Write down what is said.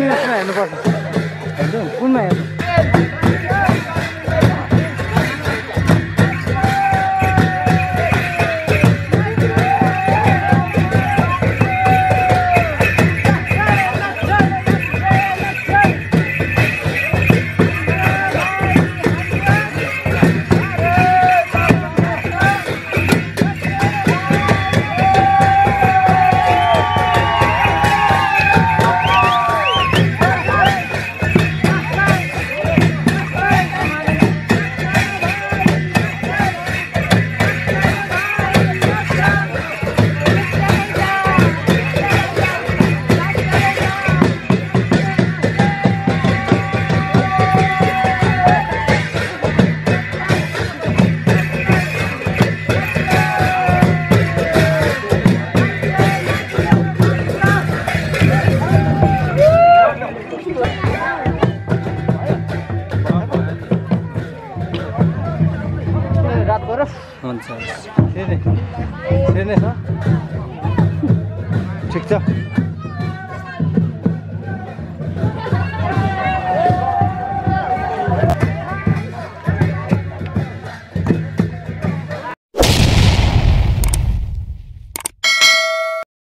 मिनटमा हेर्नुपर्छ कुनमा हेर्नु रात गरौँ हुन्छ। ठिक छ।